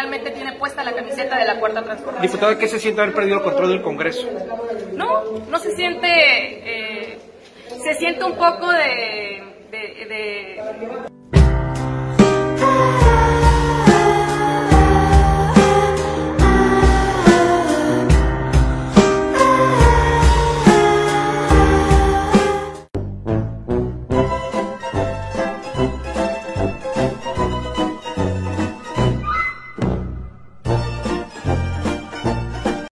realmente tiene puesta la camiseta de la cuarta transformación. Diputada, ¿qué se siente haber perdido el control del Congreso? No, no se siente, eh, se siente un poco de, de, de